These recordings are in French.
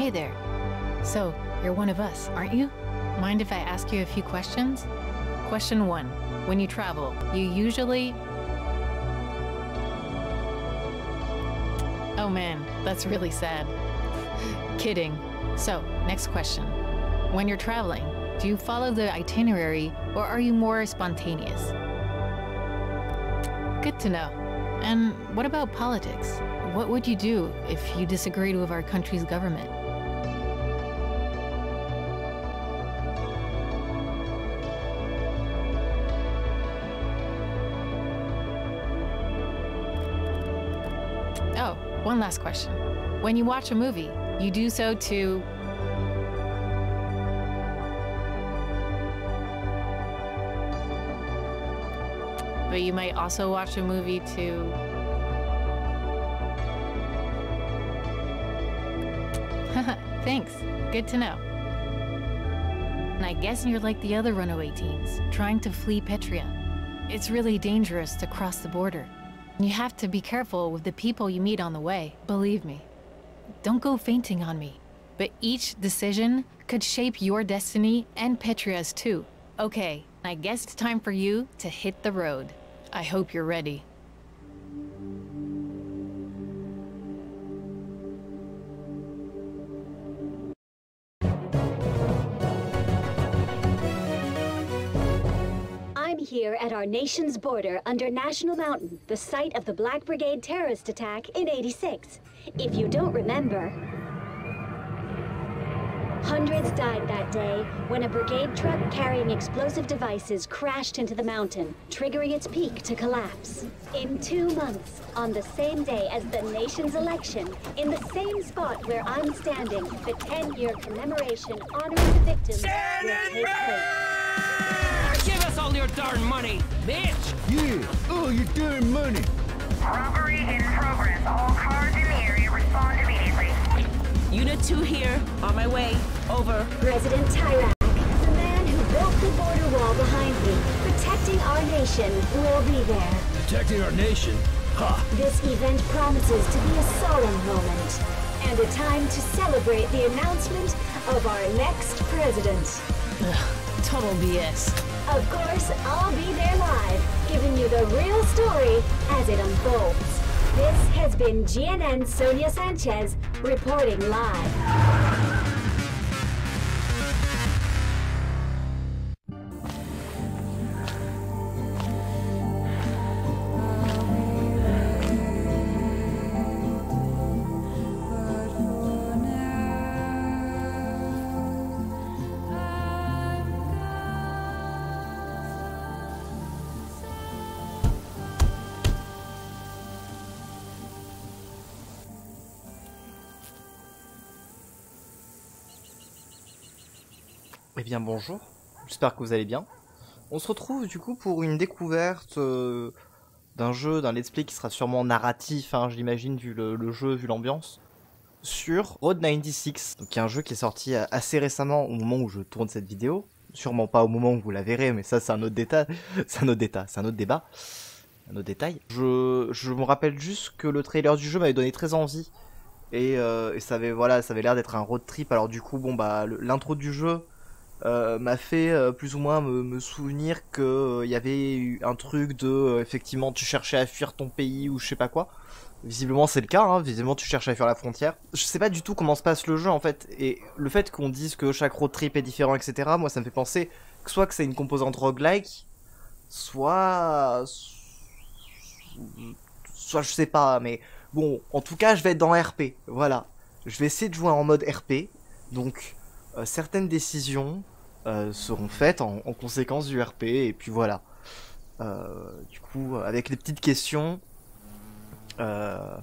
Hey there. So, you're one of us, aren't you? Mind if I ask you a few questions? Question one When you travel, you usually. Oh man, that's really sad. Kidding. So, next question. When you're traveling, do you follow the itinerary or are you more spontaneous? Good to know. And what about politics? What would you do if you disagreed with our country's government? Last question. When you watch a movie, you do so to. But you might also watch a movie to. Thanks. Good to know. And I guess you're like the other runaway teens, trying to flee Petria. It's really dangerous to cross the border. You have to be careful with the people you meet on the way, believe me. Don't go fainting on me. But each decision could shape your destiny and Petria's too. Okay, I guess it's time for you to hit the road. I hope you're ready. Here at our nation's border under National Mountain, the site of the Black Brigade terrorist attack in 86. If you don't remember, hundreds died that day when a brigade truck carrying explosive devices crashed into the mountain, triggering its peak to collapse. In two months, on the same day as the nation's election, in the same spot where I'm standing, the 10-year commemoration honoring the victims will take place. Give us all your darn money, bitch! Yeah, oh, you darn money. Robbery in progress. All cars in the area respond immediately. Unit 2 here, on my way. Over. President Tyrak, the man who built the border wall behind me, protecting our nation, will be there. Protecting our nation? Ha! This event promises to be a solemn moment and a time to celebrate the announcement of our next president. Total BS. Of course, I'll be there live, giving you the real story as it unfolds. This has been GNN Sonia Sanchez reporting live. Bien bonjour, j'espère que vous allez bien. On se retrouve du coup pour une découverte euh, d'un jeu, d'un let's play qui sera sûrement narratif, hein, je l'imagine, vu le, jeu, vu l'ambiance, sur Road 96, donc qui un jeu qui est sorti euh, assez récemment au moment où je tourne cette vidéo. Sûrement pas au moment où vous la verrez, mais ça c'est un autre détail, c'est un autre détail, c'est un autre débat, un autre détail. Je, me rappelle juste que le trailer du jeu m'avait donné très envie. Et, euh, et ça avait voilà, ça avait l'air d'être un road trip. Alors du coup, bon bah l'intro du jeu, euh, m'a fait euh, plus ou moins me, souvenir que il y avait eu un truc de euh, effectivement tu cherchais à fuir ton pays ou je sais pas quoi. Visiblement c'est le cas, hein. visiblement tu cherches à fuir la frontière. Je sais pas du tout comment se passe le jeu en fait, et le fait qu'on dise que chaque road trip est différent, etc. Moi ça me fait penser que soit que c'est une composante roguelike, soit soit je sais pas, mais bon, en tout cas je vais être dans RP, voilà. Je vais essayer de jouer en mode RP, donc euh, certaines décisions euh, seront faites en, en conséquence du RP et puis voilà. Euh, du coup, avec les petites questions. euh,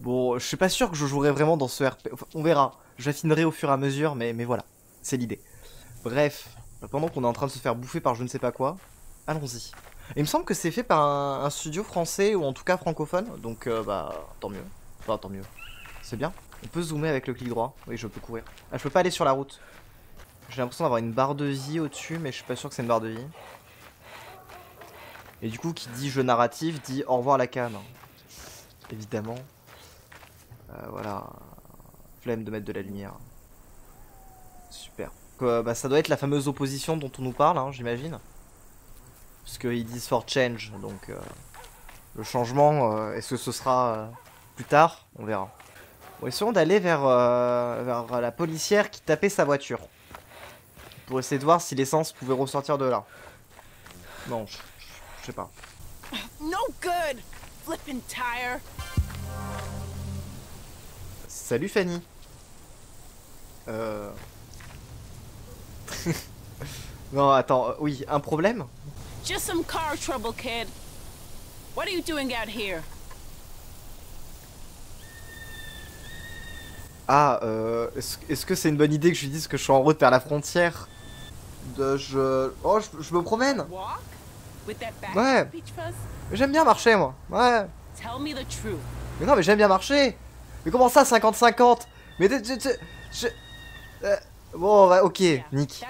bon, je suis pas sûr que je jouerai vraiment dans ce RP. On verra. J'affinerai au fur et à mesure, mais, mais voilà. C'est l'idée. Bref, pendant qu'on est en train de se faire bouffer par je ne sais pas quoi, allons-y. Il me semble que c'est fait par un, studio français ou en tout cas francophone, donc bah tant mieux. Enfin, tant mieux. C'est bien. On peut zoomer avec le clic droit. Oui, je peux courir. Ah, je peux pas aller sur la route. J'ai l'impression d'avoir une barre de vie au-dessus, mais je suis pas sûr que c'est une barre de vie. Et du coup, qui dit jeu narratif dit au revoir la cam. Évidemment. Euh, voilà. Flemme de mettre de la lumière. Super. Quoi, bah, ça doit être la fameuse opposition dont on nous parle, hein, j'imagine. Parce qu'ils disent for change, donc euh, le changement, euh, est-ce que ce sera euh, plus tard? On verra. Bon, essayons d'aller vers, euh, vers la policière qui tapait sa voiture. Pour essayer de voir si l'essence pouvait ressortir de là. Non, je, sais pas. No good! Flippin' tire. Salut Fanny. Euh... non, attends, euh, oui, un problème? Just some car trouble, kid. What are you doing out here? Ah, euh, est-ce est-ce que c'est une bonne idée que je lui dise que je suis en route vers la frontière? De, je... Oh, je, je me promène Ouais. J'aime bien marcher, moi. Ouais. Mais non, mais j'aime bien marcher. Mais comment ça, 50-50 Mais je... euh, Bon, bah, ok, Nick.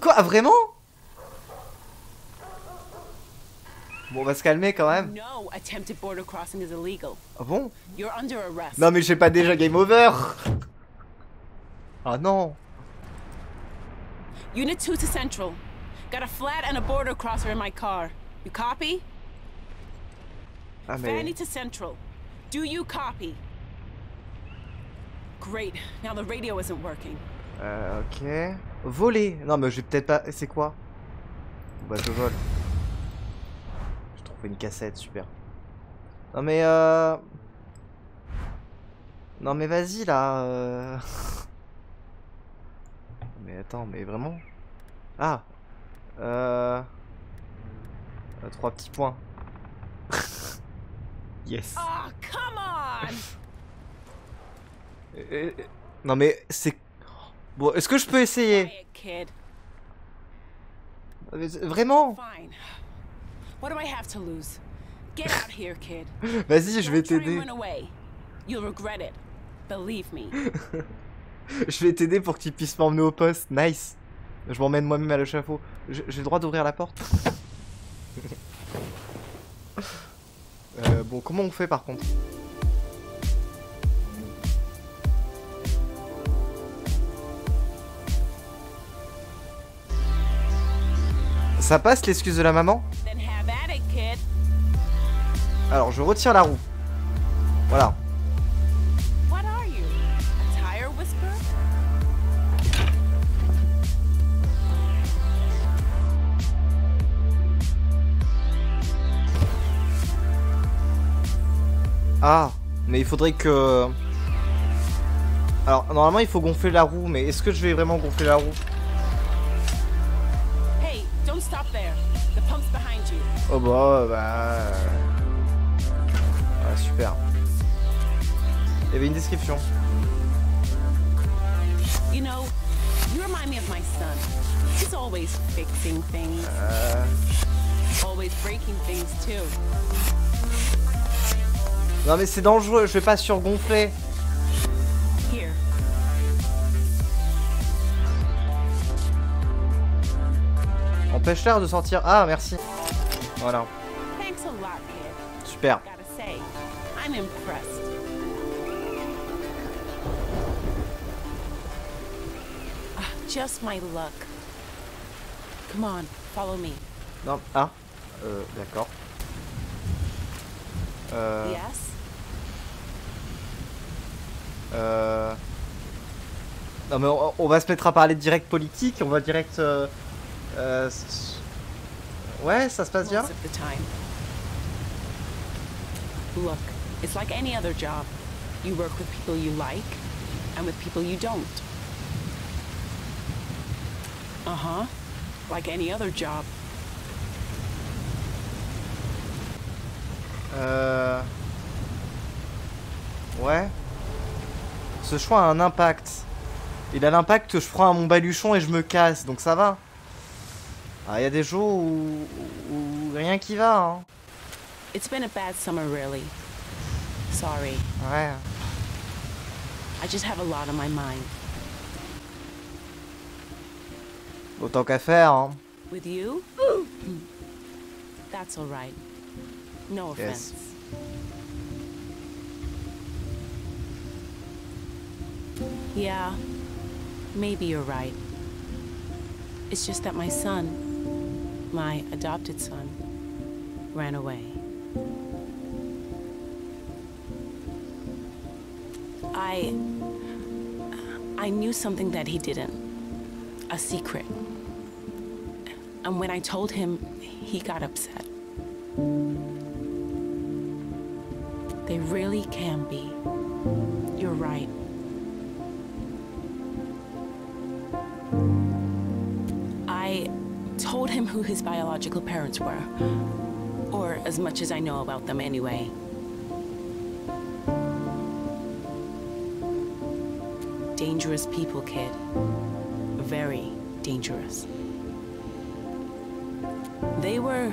Quoi, ah, vraiment? Bon, on va se calmer quand même. Ah bon? Non mais j'ai pas déjà game over Ah non Unit 2 to Central. Got a flat and a border crosser in my car. You copy? Ah Fanny mais... to Central. Do you copy? Great. Now the radio isn't working. Euh, ok... Voler Non mais j'ai peut-être pas... C'est quoi? Bah je vole. J'ai trouvé une cassette, super. Non mais euh... Non mais vas-y là euh... Mais attends, mais vraiment? Ah Euh... euh, Trois petits points. yes. Oh, come on! Euh, euh, Non mais c'est... Bon, est-ce que je peux essayer? Euh, Vraiment? Vas-y, je vais t'aider. run away. You'll regret it. Believe me. Je vais t'aider pour que tu puisses m'emmener au poste. Nice. Je m'emmène moi-même à l'échafaud. J'ai le droit d'ouvrir la porte Euh, bon, comment on fait par contre? Ça passe l'excuse de la maman? Alors, je retire la roue. Voilà. Ah, mais il faudrait que... Alors, normalement, il faut gonfler la roue, mais est-ce que je vais vraiment gonfler la roue Hey, don't stop there. The pump's behind you. Oh bah, bah... Ah, super. Il y avait une description. You know, you remind me of my son. He's always fixing things. Always breaking things too. Non mais c'est dangereux, je vais pas surgonfler. Here, Empêche l'air de sortir. Ah, merci. Voilà, super. Ah, Just my luck. Come on, follow me. Non, ah, euh, d'accord. Euh, Yes? Euh... Non mais on, on va se mettre à parler direct politique, on va direct... Euh, euh, ouais, ça se passe bien. Look, it's like any other job. You work with people you like and with people you don't. Uh huh. Like any other job. Euh... Ouais. Ce choix a un impact. Il a l'impact, je prends à mon baluchon et je me casse, donc ça va. Ah, il y a des jours où, où rien qui va, hein. It's been a bad summer, really. Sorry. Ouais. I just have a lot on my mind. Autant qu'à faire, hein. With you? That's alright. No Yes. Yeah, maybe you're right. It's just that my son, my adopted son, ran away. I. I knew something that he didn't. A secret. And when I told him, he got upset. They really can be. You're right. Him who his biological parents were. Or as much as I know about them anyway. Dangerous people, kid. Very dangerous. They were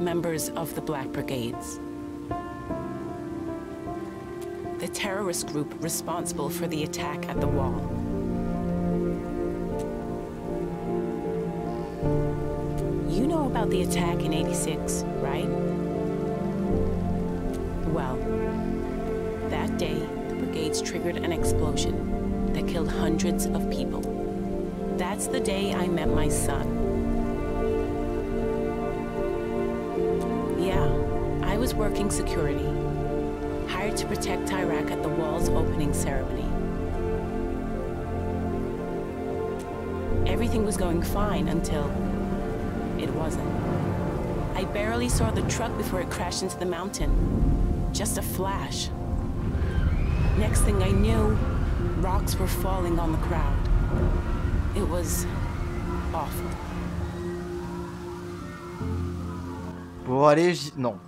members of the Black Brigades. The terrorist group responsible for the attack at the wall. About the attack in 86, right? Well, that day, the brigades triggered an explosion that killed hundreds of people. That's the day I met my son. Yeah, I was working security, hired to protect Iraq at the wall's opening ceremony. Everything was going fine until wasn't. I barely saw the truck before it crashed into the mountain. Just a flash. Next thing I knew, rocks were falling on the crowd. It was awful. Allez, j'y... Non.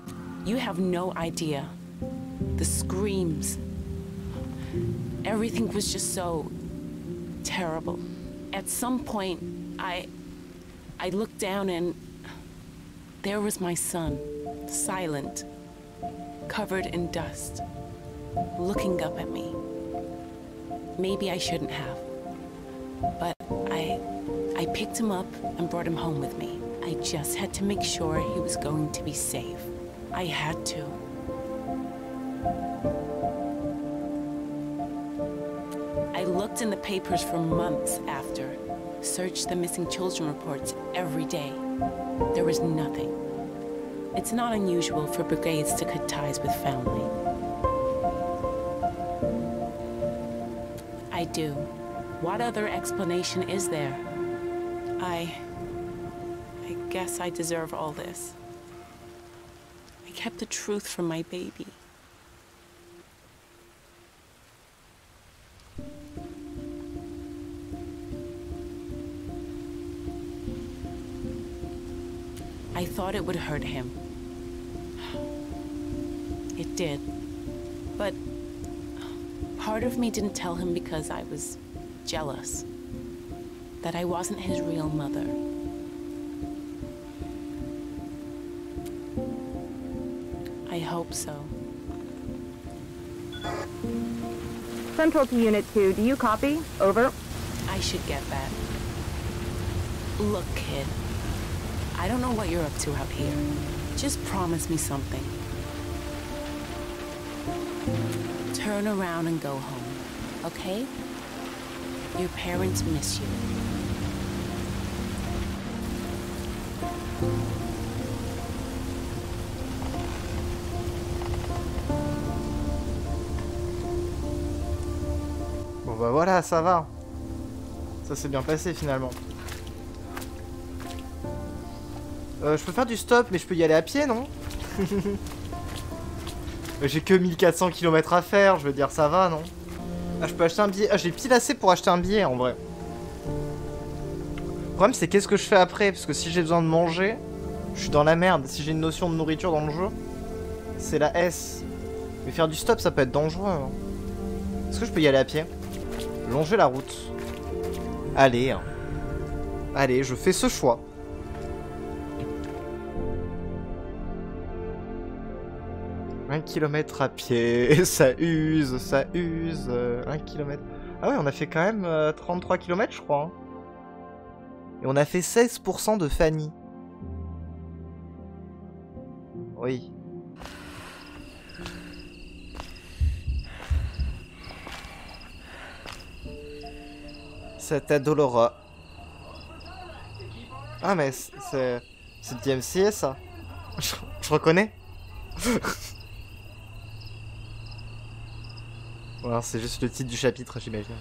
You have no idea. The screams. Everything was just so terrible. At some point, I I looked down and there was my son, silent, covered in dust, looking up at me. Maybe I shouldn't have. But I I picked him up and brought him home with me. I just had to make sure he was going to be safe. I had to. I looked in the papers for months after, searched the missing children reports every day. There was nothing. It's not unusual for brigades to cut ties with family. I do. What other explanation is there? I. I guess I deserve all this. I kept the truth from my baby. Thought it would hurt him. It did. But part of me didn't tell him because I was jealous. That I wasn't his real mother. I hope so. Central to Unit 2, do you copy? Over. I should get that. Look, kid. I don't know what you're up to out here. Just promise me something. Turn around and go home, okay? Your parents miss you. Bon bah voilà, ça va. Ça s'est bien passé finalement. Euh, je peux faire du stop, mais je peux y aller à pied, non J'ai que 1400 km à faire, je veux dire, ça va, non Ah, je peux acheter un billet. Ah, j'ai pile assez pour acheter un billet, en vrai. Le problème, c'est qu'est-ce que je fais après Parce que si j'ai besoin de manger, je suis dans la merde. Si j'ai une notion de nourriture dans le jeu, c'est la S. Mais faire du stop, ça peut être dangereux. hein. Est-ce que je peux y aller à pied Longer la route. Allez. hein. Allez, je fais ce choix. Un kilomètre à pied, ça use, ça use, euh, un kilomètre. Ah ouais, on a fait quand même euh, 33 km, je crois. hein. Et on a fait 16% de Fanny. Oui. C'était douloureux. Ah mais c'est... C'est DMCA ça je reconnais Voilà, c'est juste le titre du chapitre, j'imagine.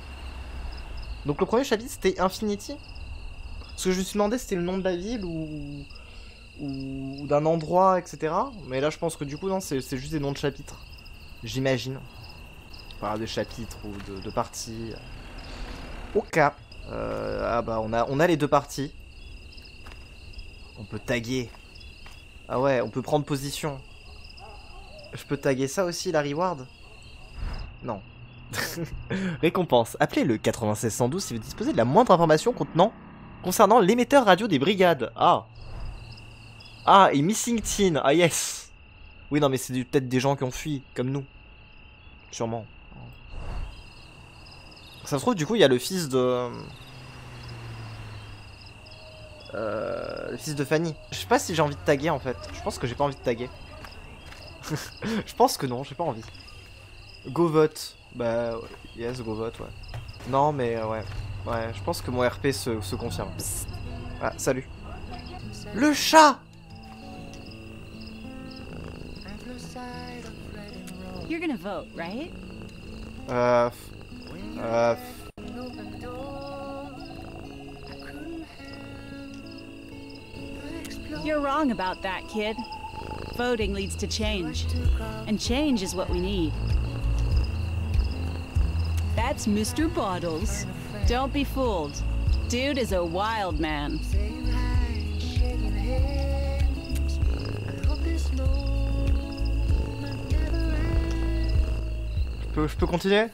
Donc le premier chapitre c'était Infinity? Parce que je me suis demandé c'était le nom de la ville ou... ou d'un endroit, etc. Mais là je pense que du coup non, c'est juste des noms de chapitres. J'imagine. Enfin, des chapitres ou de, parties. Ok. Euh, ah bah on a, on a les deux parties. On peut taguer. Ah ouais, on peut prendre position. Je peux taguer ça aussi, la reward Non. Récompense. Appelez le 9612 si vous disposez de la moindre information contenant concernant l'émetteur radio des brigades. Ah. Ah, et Missing Teen. Ah yes. Oui, non, mais c'est peut-être des gens qui ont fui, comme nous. Sûrement. Ça se trouve, du coup, il y a le fils de... Euh, le fils de Fanny. Je sais pas si j'ai envie de taguer, en fait. Je pense que j'ai pas envie de taguer. Je pense que non, j'ai pas envie. Go vote. Bah, yes, go vote, ouais. Non, mais euh, ouais. Ouais, je pense que mon RP se, se confirme. Ah, salut. Le chat You're gonna vote, right? Euh... Euh... You're wrong about that, kid. Voting leads to change. And change is what we need. That's Mr. Bottles. Don't be fooled. Dude is a wild man. Je peux, je peux continuer?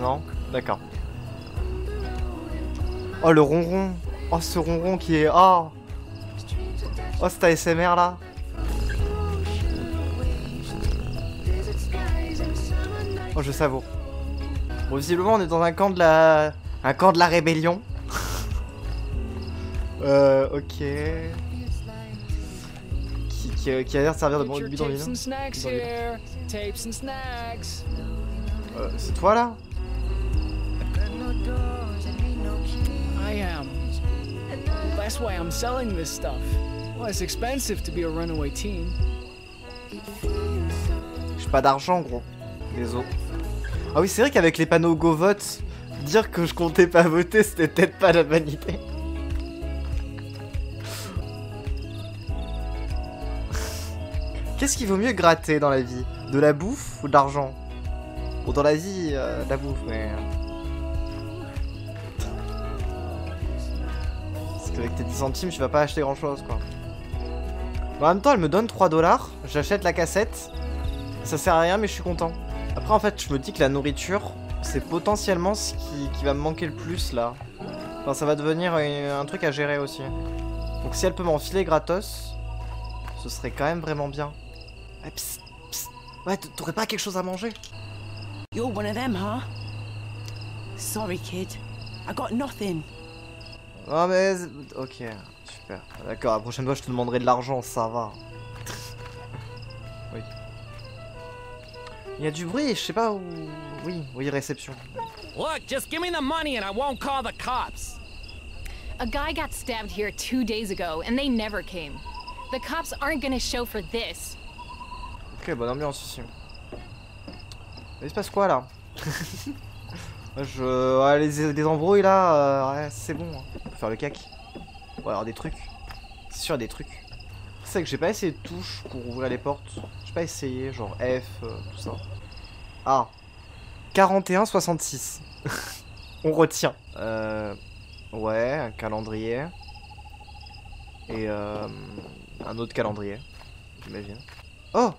Non? D'accord. Oh, le ronron Oh, ce ronron qui est... Oh Oh, cet ASMR là Oh, je savoure. Bon, visiblement, on est dans un camp de la... Un camp de la rébellion. euh, ok... Qui, qui, qui a l'air de servir de bon. Tapes and snacks. Euh, c'est toi là I am. That's why I'm selling this stuff. Well, it's expensive to be a runaway teen. J'ai pas d'argent, gros. Désolé. Ah oui, c'est vrai qu'avec les panneaux Go Vote, dire que je comptais pas voter, c'était peut-être pas la bonne idée. Qu'est-ce qui vaut mieux gratter dans la vie? De la bouffe ou de l'argent? Bon, dans la vie, euh, de la bouffe, mais... Parce qu'avec tes 10 centimes, tu vas pas acheter grand-chose, quoi. En même temps, elle me donne 3 dollars, j'achète la cassette, ça sert à rien, mais je suis content. Après, en fait, je me dis que la nourriture, c'est potentiellement ce qui, qui va me manquer le plus là. Enfin, ça va devenir un, un truc à gérer aussi. Donc, si elle peut m'enfiler gratos, ce serait quand même vraiment bien. Eh, psst, psst. Ouais, t'aurais pas quelque chose à manger? You're one of them, huh? Sorry, kid. I got nothing. Ah, mais. Ok, super. D'accord, la prochaine fois, je te demanderai de l'argent, ça va. Il y a du bruit, je sais pas où. Oui, oui, réception. Look, just give me the money and I won't call the cops. A guy got stabbed here two days ago, and they never came. The cops aren't gonna show for this. Ok, bonne ambiance ici. Mais il se passe quoi là? Je... ouais, les, les embrouilles là, euh, ouais, c'est bon. hein. On peut faire le cac. Va avoir des trucs. C'est sûr, des trucs. C'est que j'ai pas essayé de touche pour ouvrir les portes. J'ai pas essayé, genre F, euh, tout ça. Ah 41-66. On retient. Euh... Ouais, un calendrier. Et euh... un autre calendrier, j'imagine. Oh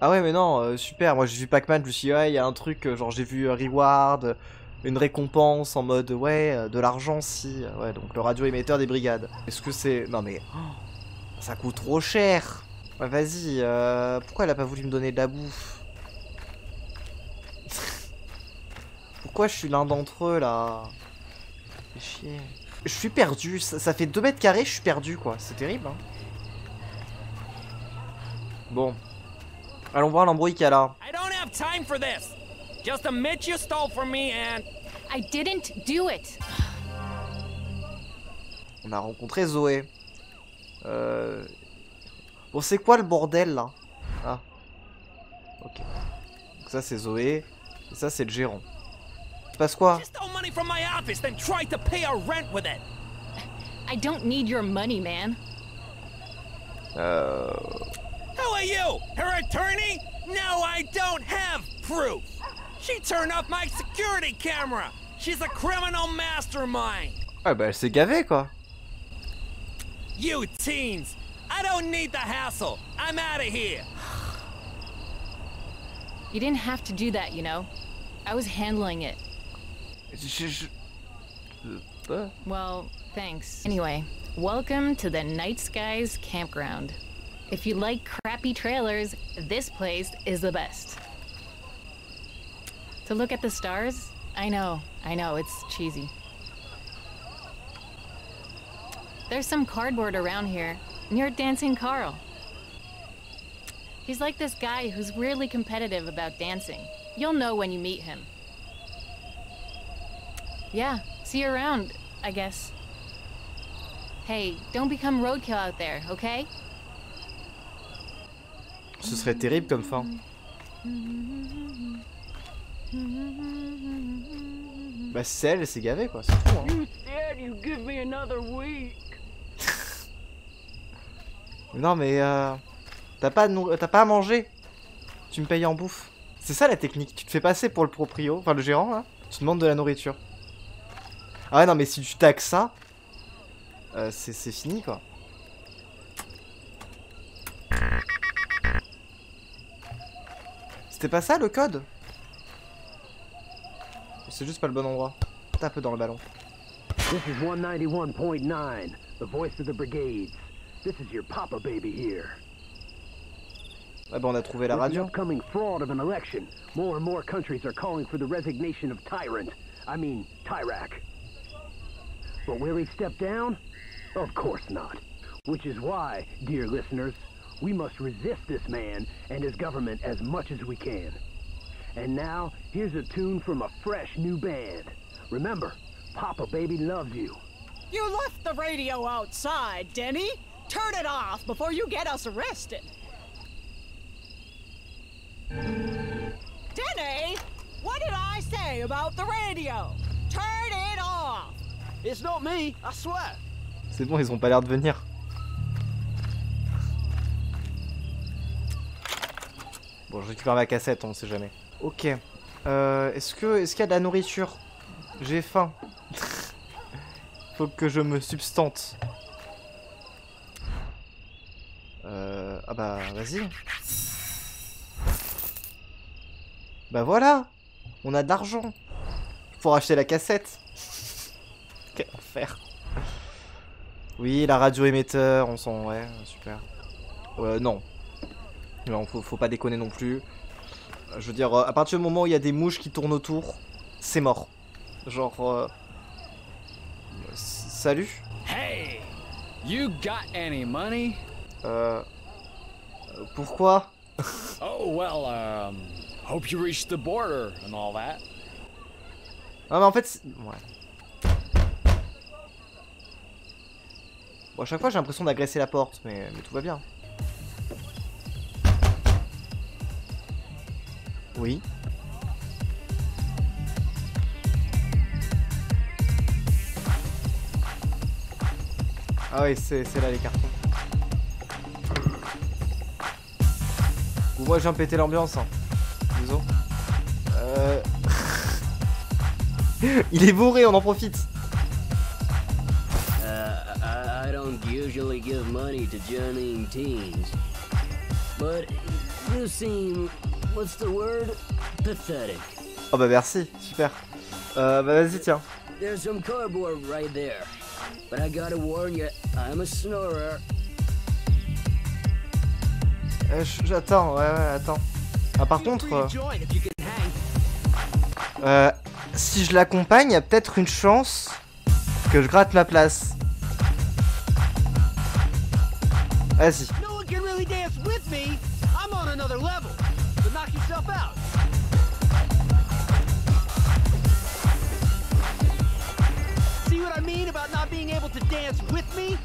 Ah ouais, mais non, super. Moi, j'ai vu Pac-Man, je me suis dit, ouais, il y a un truc, genre, j'ai vu Reward, une récompense en mode, ouais, de l'argent, si. Ouais, donc le radio-émetteur des brigades. Est-ce que c'est. Non, mais. oh, ça coûte trop cher Ouais, vas-y, euh, pourquoi elle a pas voulu me donner de la bouffe Pourquoi je suis l'un d'entre eux, là Fais chier. Je suis perdu, ça, ça fait 2 mètres carrés, je suis perdu, quoi. C'est terrible, hein. Bon. Allons voir l'embrouille qu'il y a là. I don't have time for this. Just admit you stole from me and I didn't do it. On a rencontré Zoé. Euh... Bon, c'est quoi le bordel là Ah. Ok. Donc ça c'est Zoé. Et ça c'est le gérant. Il se passe quoi Just stole money from my office, then tried to pay our rent with it. I don't need your money, man. Euh... Who are you? Her attorney? No, I don't have proof. She turned off my security camera. She's a criminal mastermind. Ah bah elle s'est gavée quoi. You teens, I don't need the hassle. I'm out of here. You didn't have to do that, you know. I was handling it. Je- je- Euh, Well, thanks. Anyway, welcome to the Night Skies Campground. If you like crappy trailers, this place is the best. To look at the stars? I know, I know, it's cheesy. There's some cardboard around here near Dancing Carl. He's like this guy who's weirdly competitive about dancing. You'll know when you meet him. Yeah, see you around, I guess. Hey, don't become roadkill out there, okay? Ce serait terrible comme fin. Bah c'est elle, elle s'est quoi, c'est tout. Hein. You said you give me another week. Non mais euh, t'as pas, t'as pas à manger. Tu me payes en bouffe. C'est ça la technique. Tu te fais passer pour le proprio, enfin le gérant. Tu demandes de la nourriture. Ah ouais non mais si tu taxes ça, euh, c'est fini quoi. C'était pas ça le code? C'est juste pas le bon endroit. Tape dans le ballon. This is 191.9, the voice of the brigades. This is your papa baby here. Ah bah on a trouvé la the radio. upcoming fraud of an election, more and more countries are calling for the resignation of Tyrant. I mean, Tyrak. But will he step down? Of course not. Which is why, dear listeners, we must resist this man and his government as much as we can. And now, here's a tune from a fresh new band. Remember, Papa Baby loves you. You left the radio outside, Denny. Turn it off before you get us arrested. Denny, what did I say about the radio? Turn it off. It's not me, I swear. C'est bon, ils ont pas l'air de venir. Bon, je récupère ma cassette, on sait jamais. Ok. Euh, est-ce que, est-ce qu'il y a de la nourriture? J'ai faim. Faut que je me substante. Euh, ah bah, vas-y. Bah voilà On a de l'argent Pour acheter la cassette Quel enfer Oui, la radio émetteur, on s'en... Ouais, super. Euh, non. Non, faut, faut pas déconner non plus. Je veux dire, euh, à partir du moment où il y a des mouches qui tournent autour, c'est mort. Genre... euh, Salut Hey, you got any money? Euh... euh, Pourquoi? Oh, well, um, hope you reached the border and all that. Ah mais en fait... Ouais. Bon, à chaque fois j'ai l'impression d'agresser la porte, mais, mais tout va bien. Oui. Ah oui, c'est là les cartons. Ou moi je viens péter l'ambiance. Hein. Désolé. Euh... Il est bourré, on en profite. Uh, I don't usually give money to journeying teens. But you seem, what's the word? Pathetic. Oh bah merci, super. Euh, bah vas-y tiens. There's some cardboard right there. But I gotta warn you, I'm a snorer. Euh, J'attends, ouais ouais, attends. Ah par contre, euh, euh, si je l'accompagne, il y a peut-être une chance que je gratte ma place. Vas-y. To dance with me?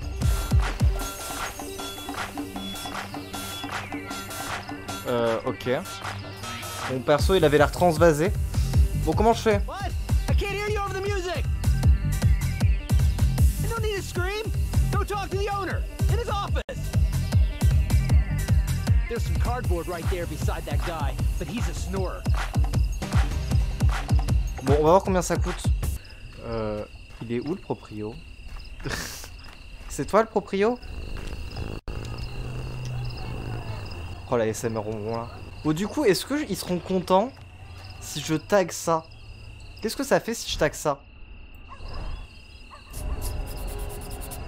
Euh, ok. Mon perso, il avait l'air transvasé. Bon, comment je fais? There's some cardboard right there beside that guy, but he's a snorer. Bon, on va voir combien ça coûte. Euh, il est où le proprio? C'est toi le proprio? Oh la SMR ronron là. Bon, du coup, est-ce que ils seront contents si je tag ça? Qu'est-ce que ça fait si je tag ça?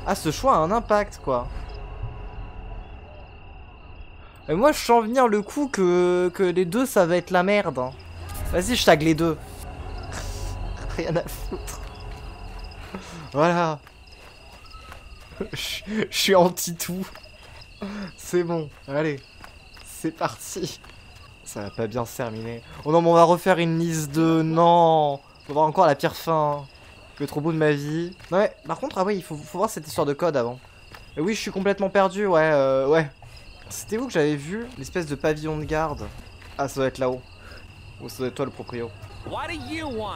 Ah, ce choix a un impact quoi. Et moi, je sens venir le coup que, que les deux ça va être la merde. hein. Vas-y, je tag les deux. Rien à foutre. Voilà. Je suis anti-tout. C'est bon, allez. C'est parti. Ça va pas bien se terminer. Oh non, mais on va refaire une liste de... Non On va voir encore la pire fin. Le trop beau de ma vie. Non mais, par contre, ah oui, il faut, faut voir cette histoire de code avant. Et oui, je suis complètement perdu, ouais, euh, ouais. C'était où que j'avais vu l'espèce de pavillon de garde Ah, ça doit être là-haut. Ou ça doit être toi le proprio. What do you want?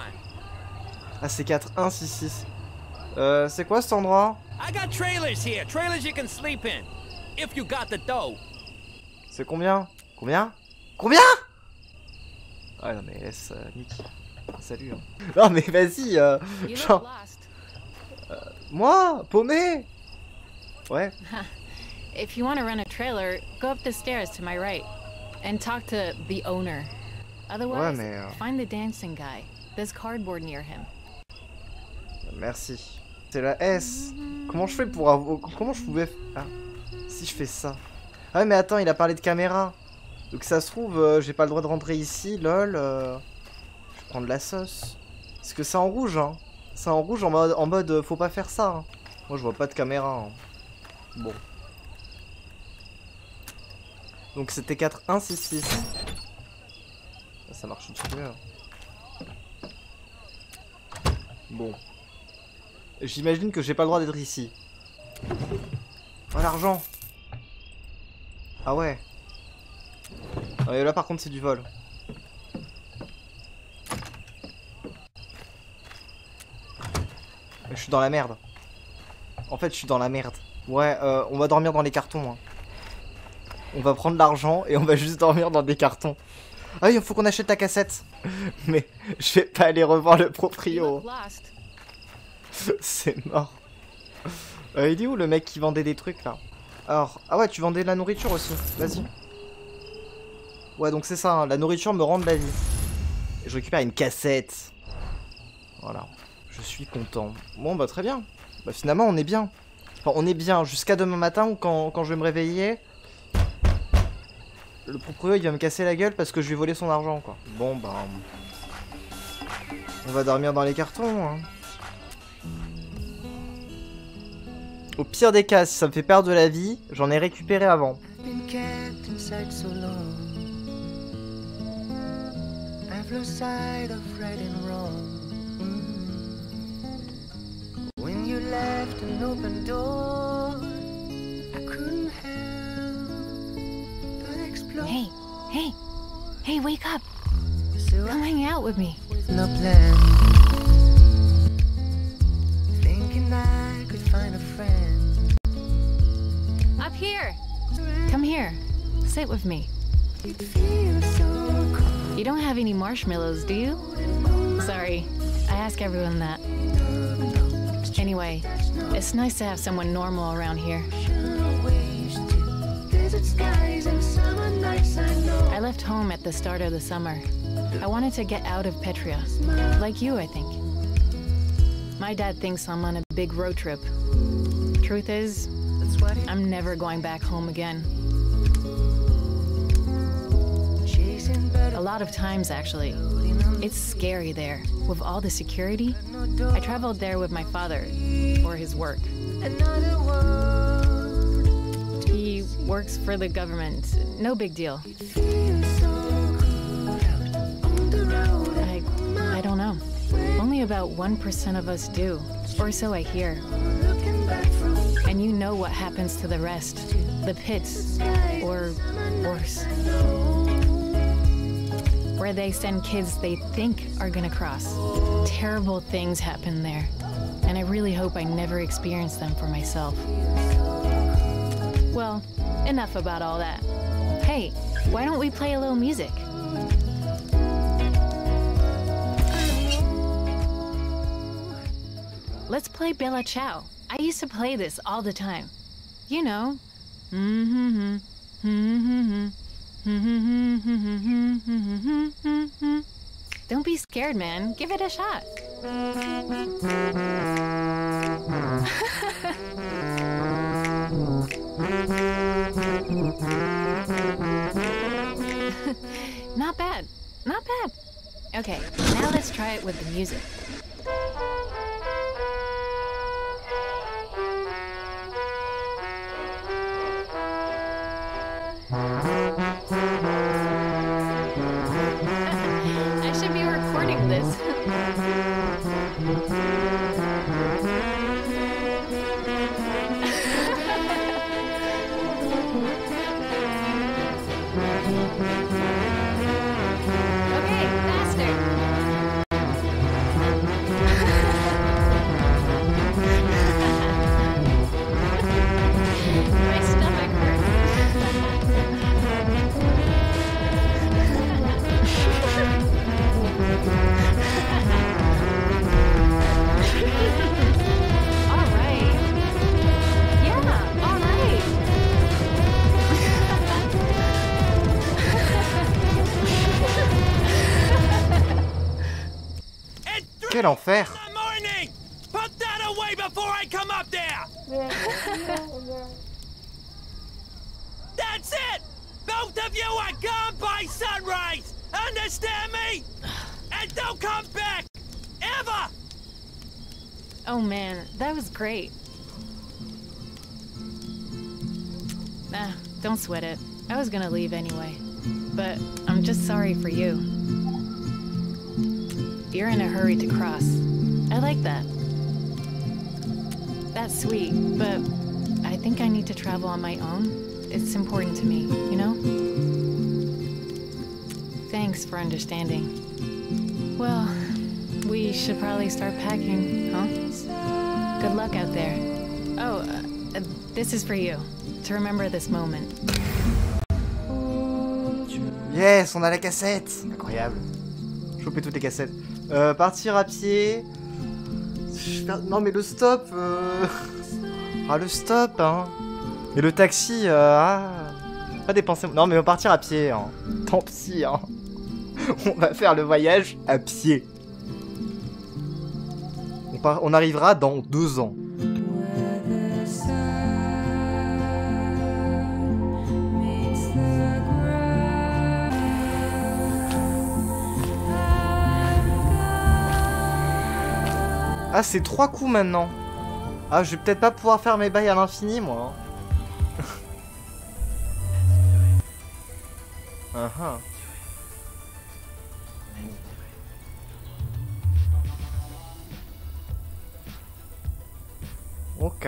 Ah, c'est 4, 1, 6, 6. Euh, c'est quoi cet endroit? I got trailers here, trailers you can sleep in. If you got the dough. C'est combien Combien Combien Ah non mais laisse euh, Nick. Salut. hein. Non mais vas-y. Euh, genre, lost. moi, paumé. Ouais. If you want to rent a trailer, go up the stairs to my right and talk to the owner. Otherwise, mais, euh, find the dancing guy. There's cardboard near him. Merci. C'est la S. Comment je fais pour avoir... Comment je pouvais... Ah. Si je fais ça. Ah ouais, mais attends, il a parlé de caméra. Donc ça se trouve, euh, j'ai pas le droit de rentrer ici, lol. euh, Je vais prendre la sauce. Parce que c'est en rouge, hein. C'est en rouge en mode, en mode euh, faut pas faire ça. hein. Moi je vois pas de caméra. hein. Bon. Donc c'était 4, 1, 6, 6. Ça marche tout mieux. hein. Bon. J'imagine que j'ai pas le droit d'être ici. Oh l'argent Ah ouais. Ah, et là par contre c'est du vol. Je suis dans la merde. En fait je suis dans la merde. Ouais, euh, on va dormir dans les cartons. hein. On va prendre l'argent et on va juste dormir dans des cartons. Ah oui, il faut qu'on achète la cassette. Mais je vais pas aller revoir le proprio. C'est mort. Euh, il est où le mec qui vendait des trucs là Alors, ah ouais, tu vendais de la nourriture aussi. Vas-y. Ouais, donc c'est ça, hein, la nourriture me rend de la vie. Et je récupère une cassette. Voilà. Je suis content. Bon, bah très bien. Bah finalement, on est bien. Enfin, on est bien jusqu'à demain matin ou quand, quand je vais me réveiller. Le propriétaire il va me casser la gueule parce que je ai volé son argent, quoi. Bon, bah. On va dormir dans les cartons, hein. Au pire des cas, si ça me fait perdre de la vie, j'en ai récupéré avant. Hey, hey, hey, wake up. Come hang out with me. with no plan. Sit with me. You don't have any marshmallows, do you? Sorry, I ask everyone that. Anyway, it's nice to have someone normal around here. I left home at the start of the summer. I wanted to get out of Petria. Like you, I think. My dad thinks I'm on a big road trip. Truth is, I'm never going back home again. A lot of times, actually. It's scary there. With all the security. I traveled there with my father for his work. He works for the government. No big deal. I I don't know. Only about 1% of us do, or so I hear. And you know what happens to the rest. The pits, or worse. Where they send kids they think are gonna cross. Terrible things happen there, and I really hope I never experience them for myself. Well, enough about all that. Hey, why don't we play a little music? Let's play Bella Ciao. I used to play this all the time. You know. Mm-hmm. Mm-hmm. Mm-hmm. Don't be scared, man. Give it a shot. Not bad. Not bad. Okay, now let's try it with the music. Up there! That's it! Both of you are gone by sunrise! Understand me? And don't come back! Ever! Oh man, that was great. Nah, don't sweat it. I was gonna leave anyway. But I'm just sorry for you. You're in a hurry to cross. I like that. That's sweet, but I think I need to travel on my own. It's important to me, you know? Thanks for understanding. Well, we should probably start packing, huh? Good luck out there. Oh, uh, this is for you. To remember this moment. Yes, on a la cassette Incroyable. Choper toutes les cassettes. Euh, partir à pied. Non mais le stop. euh, Ah le stop hein. Et le taxi. euh, Ah. Pas dépenser. Non mais on partir à pied. Hein. Tant pis hein. On va faire le voyage à pied. On, on arrivera dans deux ans. Ah, c'est trois coups maintenant. Ah, je vais peut-être pas pouvoir faire mes bails à l'infini, moi. hein. Ah ah. Ok.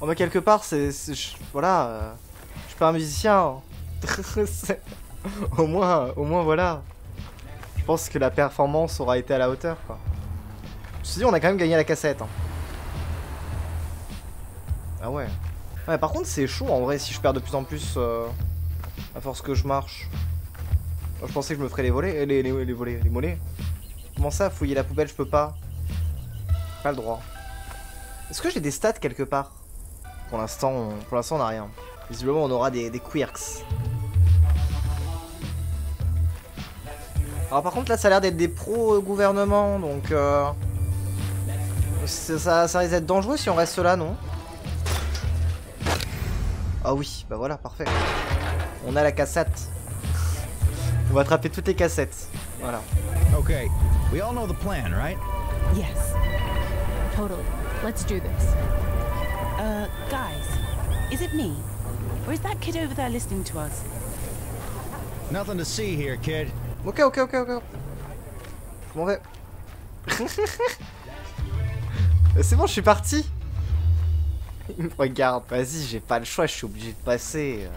Oh, mais quelque part, c'est. Voilà. euh, Je suis pas un musicien. C'est- au moins, au moins, voilà. Je pense que la performance aura été à la hauteur, quoi. Je dit, on a quand même gagné la cassette. hein. Ah ouais. Par contre, c'est chaud en vrai si je perds de plus en plus euh, à force que je marche. Moi, je pensais que je me ferais les volets, les, volets, les mollets. Comment ça, fouiller la poubelle, je peux pas? Pas le droit. Est-ce que j'ai des stats quelque part? Pour l'instant, on- n'a rien. Visiblement, on aura des quirks. Alors par contre là ça a l'air d'être des pros euh, gouvernement donc euh, ça, ça risque d'être dangereux si on reste là non? Ah oui bah voilà parfait On a la cassette On va attraper toutes les cassettes Voilà Okay, we all know the plan, right? Yes. Totally. Let's do this. Uh, guys, is it me? Or is that kid over there listening to us? Nothing to see here, kid. Ok ok ok ok Je m'en vais C'est bon je suis parti Il me regarde. Vas-y, j'ai pas le choix, je suis obligé de passer.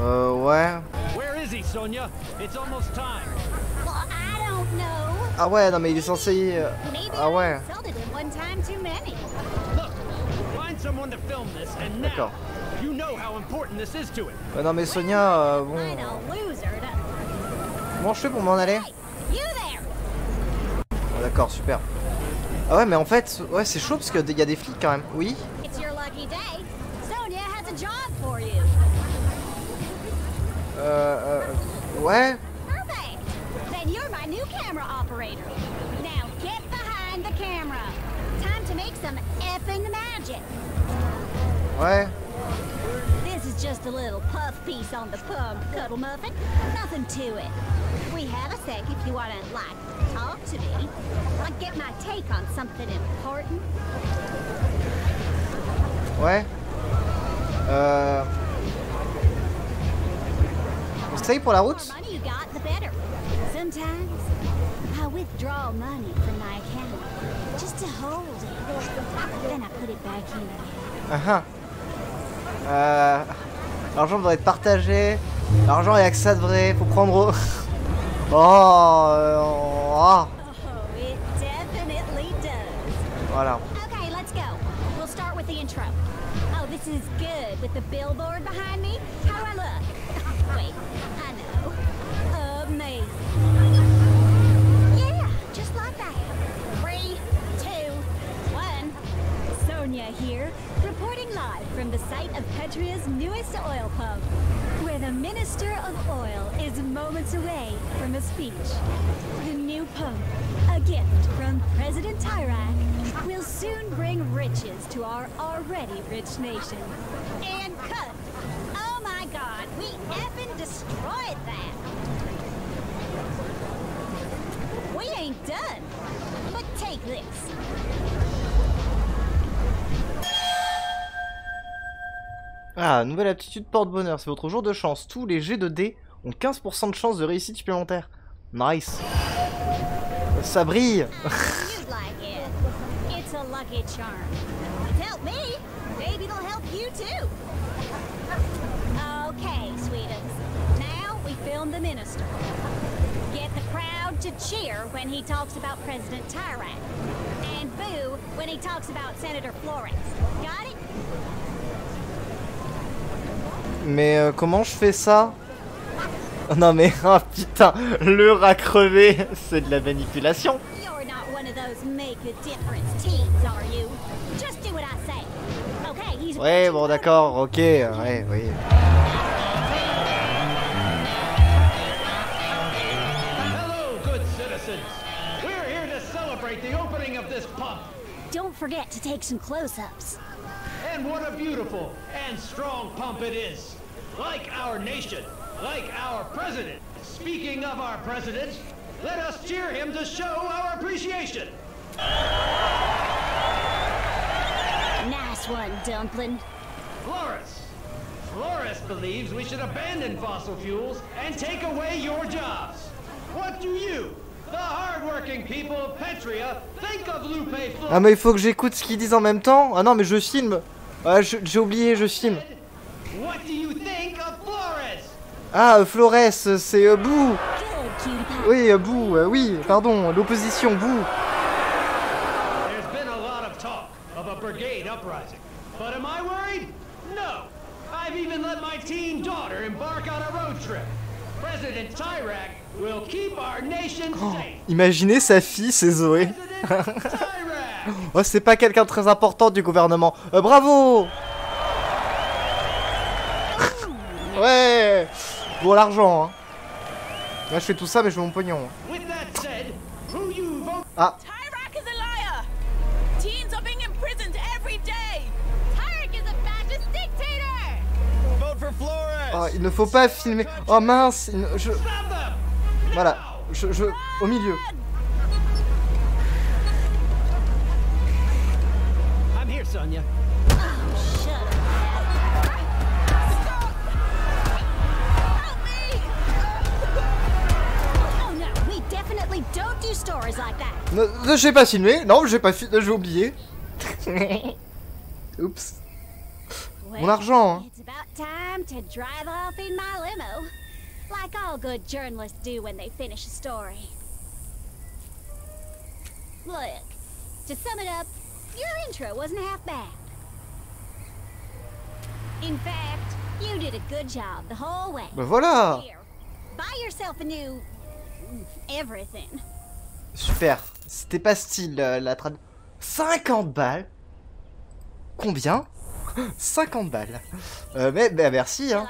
Euh, ouais. Where is he, Sonia? It's almost time. Well, I don't know. Ah ouais, non mais il est censé... euh, Maybe Ah ouais. I insulted him one time too many. Look, find someone to film this, and now D'accord. You know how important this is to him. Ouais, non mais Sonia, euh, bon... Comment je fais pour m'en aller You there! Ah, D'accord, super. Ah ouais, mais en fait, ouais, c'est chaud parce qu'il y a des flics quand même. Oui It's your lucky day. Sonia has a job for you. Euh... euh ouais. Ouais. Is just a little puff piece on the pump, Cuddle Muffin. Nothing to it. We have a sec if you wanna, like, talk to me. Like, get my take on something important. Ouais. Euh... On se paye pour la route The more money you got, the better. Sometimes I withdraw money from my account just to hold it. Then I put it back in again. Ah ah. Euh... L'argent devrait être partagé. L'argent est que ça de vrai. Faut prendre... au- oh, euh, oh, Oh, it definitely does. Voilà. Okay, let's go. We'll start with the intro. Oh, this is good with the billboard behind me. How do I look? Wait, I know. Amazing. Yeah, just like that. Three, two, one. Sonia here, live from the site of Petria's newest oil pump, where the Minister of Oil is moments away from a speech. The new pump, a gift from President Tyrak, will soon bring riches to our already rich nation. And cut. Oh my god, we effing destroyed that. We ain't done. But take this. Ah, nouvelle aptitude porte-bonheur. C'est votre jour de chance. Tous les G de D ont 15% de chance de réussite supplémentaire. Nice. Ça brille. You'd like it. It's a lucky charm. It helped me. Maybe it'll help you too. Okay, sweetums. Now we film the minister. Get the crowd to cheer when he talks about President Tyrak. And boo when he talks about Senator Flores. Got it? Mais euh, comment je fais ça? Non mais, ah putain, le rat crevé, c'est de la manipulation. You're not one of those make a difference teens, are you? Just do what I say. Okay, he's Ouais, bon d'accord, ok, ouais, oui. Hello, good citizens. We're here to celebrate the opening of this pump. Don't forget to take some close-ups. And what a beautiful and strong pump it is. Like our nation, like our president. Speaking of our president, let us cheer him to show our appreciation. Nice one, Dumpling. Flores. Flores believes we should abandon fossil fuels and take away your jobs. What do you, the hardworking people of Petria, think of Lupe Flores? Ah mais il faut que j'écoute ce qu'ils disent en même temps. Ah non mais je filme. Ah, j'ai oublié, je filme. What do you think of Flores? Ah, euh, Flores, c'est euh, pie. Oui, euh, Boo, euh, oui, pardon, l'opposition, Boo. There's been a lot of talk of a brigade uprising. But am I worried? No. I've even let my teen daughter embark on a road trip. President Tyrak will keep our nation safe. Imaginez sa fille, c'est Zoé. Oh, c'est pas quelqu'un de très important du gouvernement. Euh, bravo Ouais Bon, l'argent, hein. Là, je fais tout ça, mais je veux mon pognon. hein. With that said, who you vote Ah, Tyrak is a liar! Teens are being imprisoned every day! Tyrak is a fascist dictator! Vote for Flores. oh, il ne faut pas filmer. Oh mince, il ne- je... Voilà, je, je... Au milieu. Do stories like that. Ne, ne, j'ai pas filmé. Non, j'ai pas filmé. J'ai oublié. Oups. Mon argent. Hein. It's about time to drive off in my limo. Like all good journalists do when they finish a story. Look, to sum it up, your intro wasn't half bad. In fact, you did a good job the whole way. Bah voilà. Here, buy yourself a new everything. Super. C'était pas style euh, la trad. 50 balles Combien? 50 balles. Euh, mais bah, merci hein.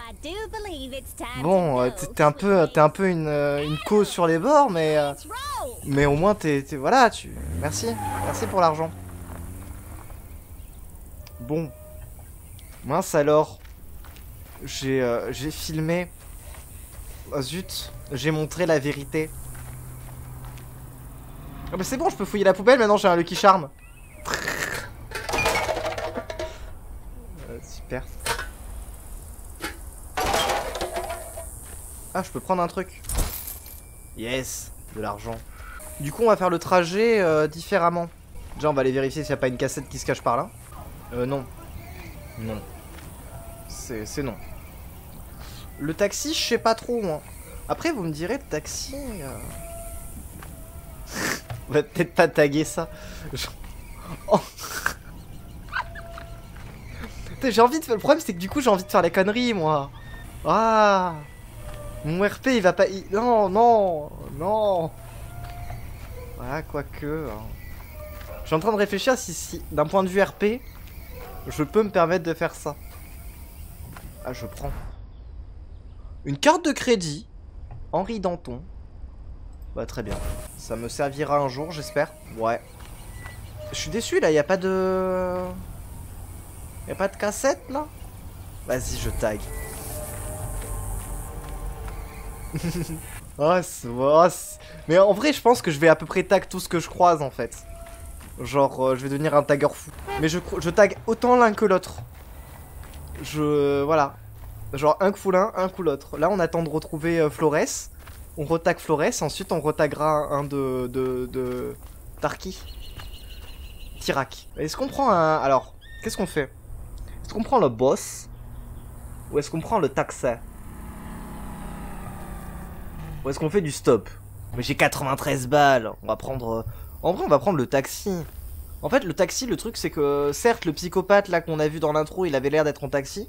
Bon, euh, t'es un peu, t'es un peu une, une cause sur les bords, mais euh, mais au moins t'es, t'es- voilà, tu, merci, merci pour l'argent. Bon, mince alors, j'ai, euh, filmé. Oh, zut, j'ai montré la vérité. Ah bah c'est bon, je peux fouiller la poubelle maintenant, j'ai un Lucky Charm. Euh, super. Ah, je peux prendre un truc. Yes, de l'argent. Du coup, on va faire le trajet euh, différemment. Déjà, on va aller vérifier s'il n'y a pas une cassette qui se cache par là. Euh, non. Non. C'est non. Le taxi, je sais pas trop, moi. Après, vous me direz, taxi... euh, on va peut-être pas taguer ça. Oh. J'ai envie de. Le problème, c'est que du coup, j'ai envie de faire les conneries, moi. Ah Mon RP, il va pas... Non, non, non Voilà, quoique... hein. Je suis en train de réfléchir si, si d'un point de vue RP, je peux me permettre de faire ça. Ah, je prends. Une carte de crédit. Henri Danton. Bah, très bien. Ça me servira un jour, j'espère. Ouais. Je suis déçu, là, y a pas de... Y a pas de cassette, là? Vas-y, je tag. oh, Mais en vrai, je pense que je vais à peu près tag tout ce que je croise, en fait. Genre, euh, je vais devenir un tagueur fou. Mais je, je tag autant l'un que l'autre. Je... Voilà. Genre, un coup l'un, un coup l'autre. Là, on attend de retrouver euh, Flores. On retag Flores, ensuite on retaguera un de... de... de... Tarki. Tirak. Est-ce qu'on prend un... Alors, qu'est-ce qu'on fait? Est-ce qu'on prend le boss? Ou est-ce qu'on prend le taxi Ou est-ce qu'on fait du stop? Mais j'ai 93 balles. On va prendre... En vrai, on va prendre le taxi. En fait, le taxi, le truc, c'est que... Certes, le psychopathe, là, qu'on a vu dans l'intro, il avait l'air d'être en taxi.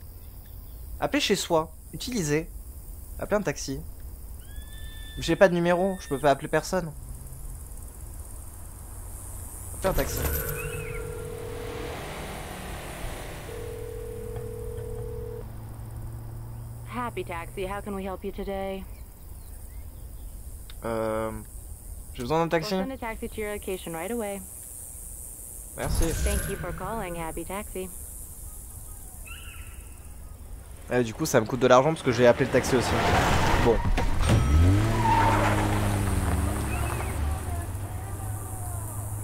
Appelez chez soi. Utilisez. Appelez un taxi. J'ai pas de numéro, je peux pas appeler personne. Appelez un taxi. Happy Taxi, how can we help you today? Euh... J'ai besoin d'un taxi. Merci. Thank you for calling Happy Taxi. Ah, du coup, ça me coûte de l'argent parce que j'ai appelé le taxi aussi. Bon.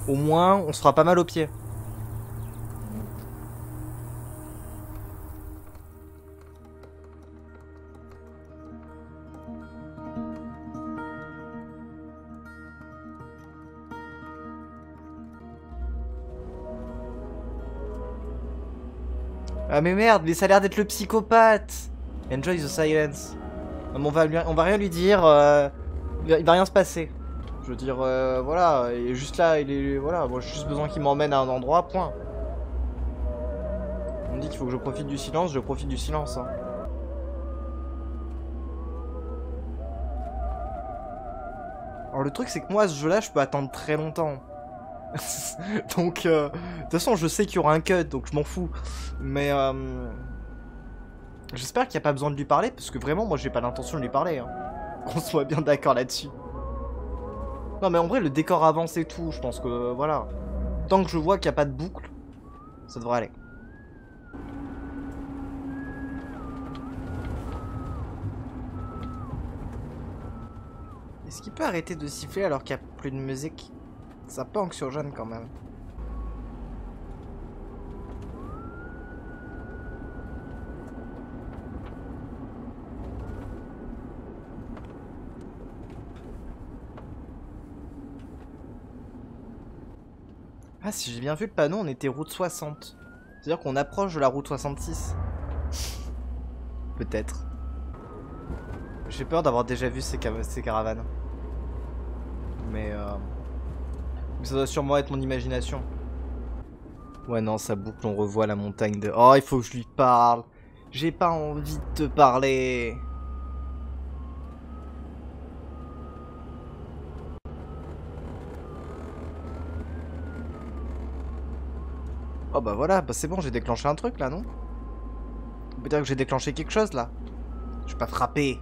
Au moins, on se fera pas mal aux pieds. Ah mais merde, mais ça a l'air d'être le psychopathe. Enjoy the silence. On va, on va rien lui dire. euh, il va- rien se passer. Je veux dire, euh, voilà, il est juste là, il est, voilà, moi j'ai juste besoin qu'il m'emmène à un endroit, point. On me dit qu'il faut que je profite du silence, je profite du silence. hein. Alors le truc c'est que moi ce jeu là je peux attendre très longtemps. donc euh, de toute façon je sais qu'il y aura un cut donc je m'en fous. Mais euh, j'espère qu'il n'y a pas besoin de lui parler parce que vraiment moi j'ai pas l'intention de lui parler. hein. Qu'on soit bien d'accord là-dessus. Non mais en vrai le décor avance et tout, je pense que voilà. Tant que je vois qu'il n'y a pas de boucle, ça devrait aller. Est-ce qu'il peut arrêter de siffler alors qu'il n'y a plus de musique? Un peu anxiogène quand même. Ah, si j'ai bien vu le panneau, on était route 60. C'est-à-dire qu'on approche de la route 66. Peut-être. J'ai peur d'avoir déjà vu ces, ces caravanes. Mais, euh... ça doit sûrement être mon imagination. Ouais, non, ça boucle, on revoit la montagne de... Oh, il faut que je lui parle. J'ai pas envie de te parler. Oh bah voilà, bah c'est bon, j'ai déclenché un truc là, non? On peut dire que j'ai déclenché quelque chose là. Je vais pas frapper.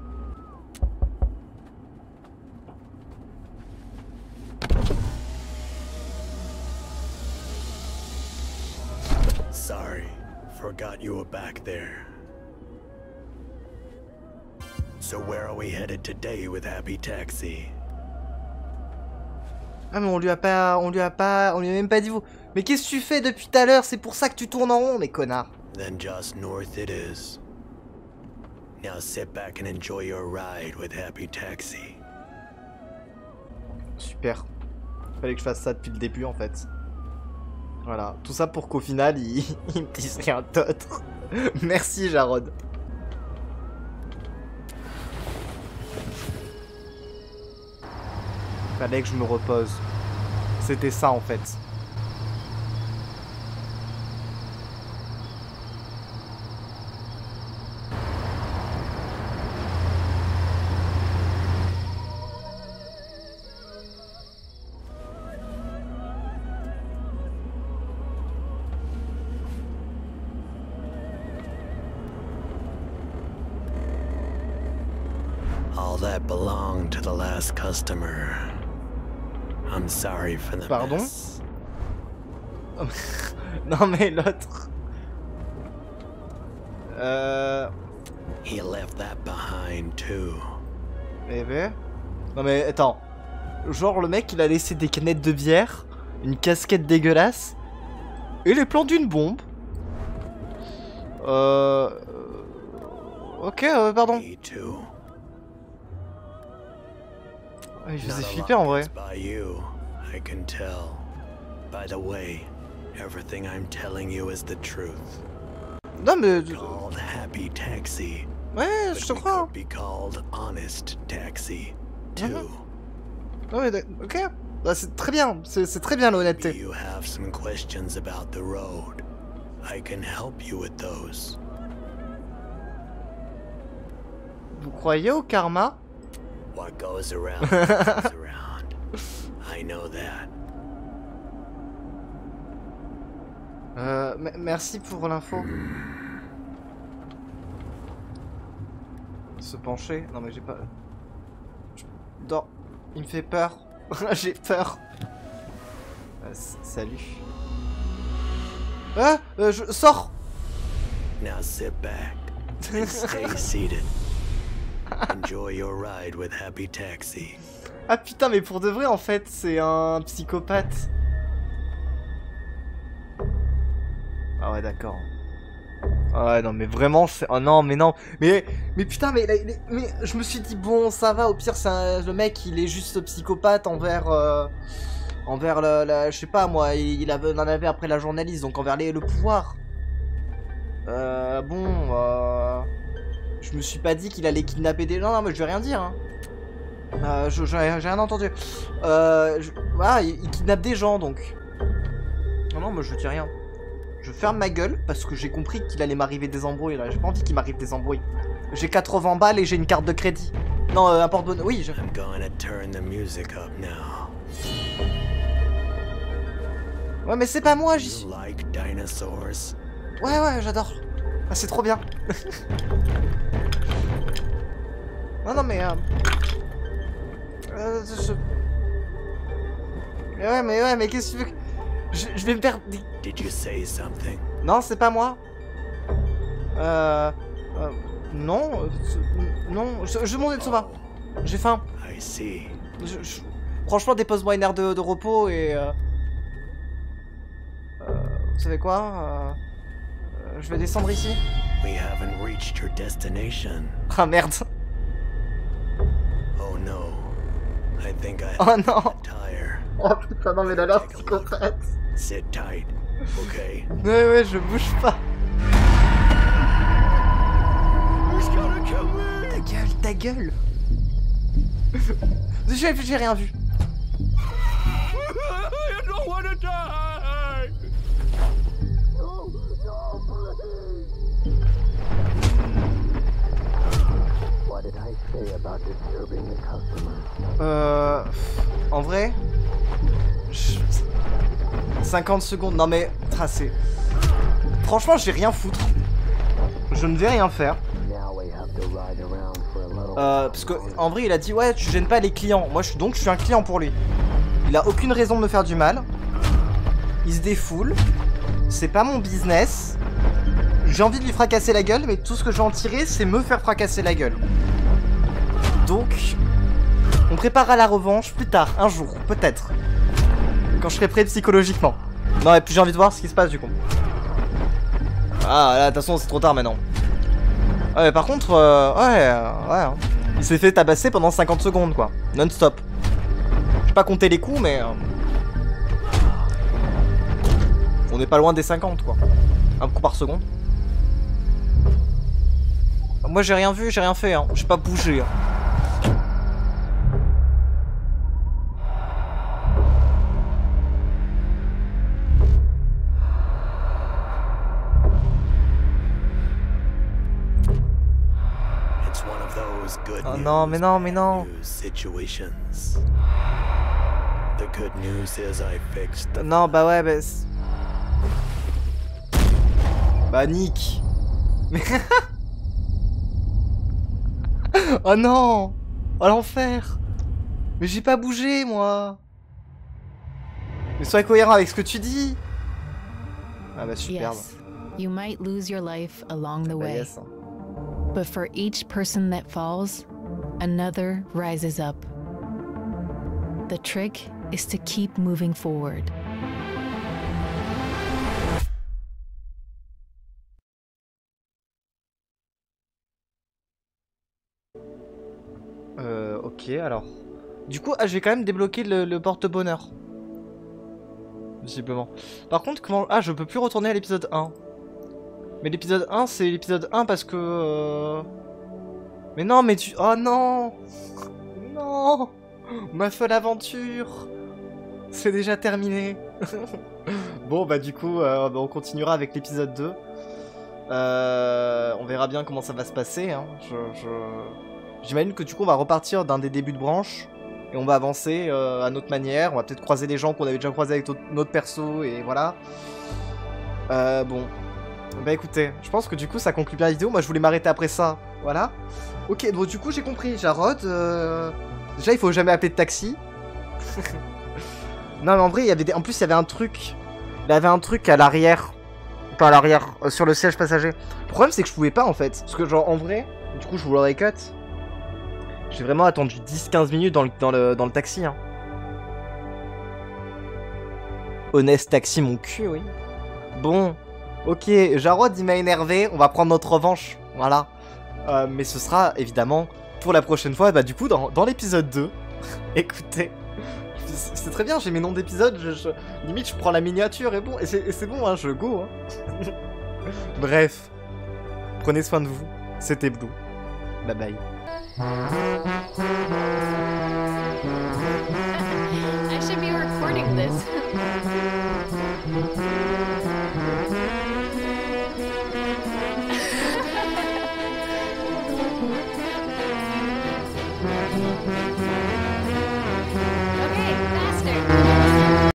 Forgot you were back there. So where are we headed today with Happy Taxi? Ah mais on lui a pas, on lui a pas, on lui a même pas dit vous. Mais qu'est-ce que tu fais depuis tout à l'heure? C'est pour ça que tu tournes en rond, mais connard. Then just north it is. Now sit back and enjoy your ride with Happy Taxi. Super. Fallait que je fasse ça depuis le début en fait. Voilà, tout ça pour qu'au final il, me dise rien d'autre. Merci Jarod. Fallait que je me repose. C'était ça en fait. Customer. I'm sorry for the Pardon? mess. non mais l'autre. Euh... He left that behind too. Eh ben... Non mais attends. Genre le mec il a laissé des canettes de bière, une casquette dégueulasse, et les plans d'une bombe. Euh... Ok, euh, pardon. Il faisait Not a flipper en vrai. I can tell. By the way, everything I'm telling you is the truth. Non mais... Called Happy Taxi. Ouais, je te crois. be called Honest Taxi, too. Non mais ok. Bah, c'est très bien, c'est c'est très bien l'honnêteté. You have some questions about the road. I can help you with those. Vous croyez au karma? What goes around comes around. I know that. Euh, me- merci pour l'info. Se pencher Non mais j'ai pas... Non, il me fait peur. j'ai peur. Euh, salut. Ah euh, je... Sors Now sit back and stay seated. Enjoy your ride with Happy Taxi. Ah putain mais pour de vrai en fait c'est un psychopathe. Ah ouais d'accord. Ah ouais non mais vraiment c'est... Oh non mais non. Mais, mais putain mais, mais je me suis dit bon ça va au pire c'est un- le mec il est juste psychopathe envers... euh, Envers la... Je sais pas moi, il en avait après la journaliste donc envers les, le pouvoir. Euh bon... Euh... Je me suis pas dit qu'il allait kidnapper des... Non non mais je vais rien dire hein. Euh, j'ai rien entendu. Euh, je- ah, il, il kidnappe des gens donc. Non, non, moi je dis rien. Je ferme ma gueule parce que j'ai compris qu'il allait m'arriver des embrouilles là. J'ai pas envie qu'il m'arrive des embrouilles. J'ai 80 balles et j'ai une carte de crédit. Non, euh, un porte-bonheur. Oui, je. I'm gonna turn the music up now. Ouais, mais c'est pas moi, j'y suis. You like dinosaurs? Ouais, ouais, j'adore. Ah, c'est trop bien. non, non, mais. Euh... euh, je- Mais ouais, mais ouais, mais qu'est-ce que tu veux que. Je, je vais me perdre. Did you say something? Non, c'est pas moi. Euh. euh, non. euh, non. Je, je vais monter de Soma. J'ai faim. I see. Je- je- franchement, dépose-moi une aire de, de repos et. Euh, euh, vous savez quoi Euh, euh, Je vais descendre ici. We haven't reached your destination. Ah merde. Oh non. tire. Oh putain, non, mais là, là, psychopathe. Sit tight, okay? Ouais, ouais, je bouge pas. Ta gueule, ta gueule. J'ai j'ai rien vu. I don't want to die! Euh. En vrai. je- 50 secondes. Non mais. Tracé. Franchement, j'ai rien foutre. Je ne vais rien faire. Euh, parce que en vrai, il a dit ouais, tu gênes pas les clients. Moi, je suis donc je suis un client pour lui. Il a aucune raison de me faire du mal. Il se défoule. C'est pas mon business. J'ai envie de lui fracasser la gueule, mais tout ce que je vais en tirer, c'est me faire fracasser la gueule. Donc, on préparera la revanche plus tard, un jour, peut-être. Quand je serai prêt psychologiquement. Non, et puis j'ai envie de voir ce qui se passe du coup. Ah, là, de toute façon, c'est trop tard maintenant. Ouais, par contre, euh, ouais, euh, ouais. hein. Il s'est fait tabasser pendant 50 secondes, quoi. Non-stop. Je vais pas compter les coups, mais... euh, On n'est pas loin des 50, quoi. Un coup par seconde. Moi, j'ai rien vu, j'ai rien fait, hein. J'ai pas bougé. hein. Non, mais non, mais non. news situations. The good news is I fixed the Non, bah ouais, bah... Bah, Nick. Mais... oh non Oh l'enfer Mais j'ai pas bougé, moi Mais sois cohérent avec ce que tu dis Ah bah superbe. Yes, you might lose your life along the Bah way. yes. But for each person that falls, another rises up. The trick is to keep moving forward. Euh, ok, alors. Du coup, ah, j'ai quand même débloqué le, le porte-bonheur. Visiblement. Par contre, comment... Ah, je peux plus retourner à l'épisode 1. Mais l'épisode 1, c'est l'épisode 1 parce que... euh, Mais non, mais tu... Oh non Non Ma folle aventure C'est déjà terminé. bon, bah du coup, euh, bah, on continuera avec l'épisode 2. Euh, on verra bien comment ça va se passer. Hein. J'imagine que du coup on va repartir d'un des débuts de branche et on va avancer euh, à notre manière. On va peut-être croiser des gens qu'on avait déjà croisés avec notre- perso et voilà. Bon. Bah écoutez, je pense que du coup ça conclut bien la vidéo. Moi je voulais m'arrêter après ça. Voilà. Ok, bon du coup j'ai compris. Jarod, euh, déjà il faut jamais appeler de taxi. non mais en vrai, il y avait des... en plus il y avait un truc. Il y avait un truc à l'arrière. Pas à l'arrière, euh, sur le siège passager. Le problème c'est que je pouvais pas en fait. Parce que genre en vrai, du coup je vous l'aurais cut. J'ai vraiment attendu 10-15 minutes dans le, dans le, dans le taxi. Hein. Honest taxi, mon cul, oui. Bon, ok, Jarod il m'a énervé, on va prendre notre revanche, voilà. Euh, mais ce sera évidemment pour la prochaine fois, bah du coup dans, dans l'épisode 2. Écoutez, c'est très bien, j'ai mes noms d'épisodes, je, limite je prends la miniature et bon, et c'est bon, hein, je go. Hein. Bref, prenez soin de vous, c'était Blue. Bye bye. I should be recording this.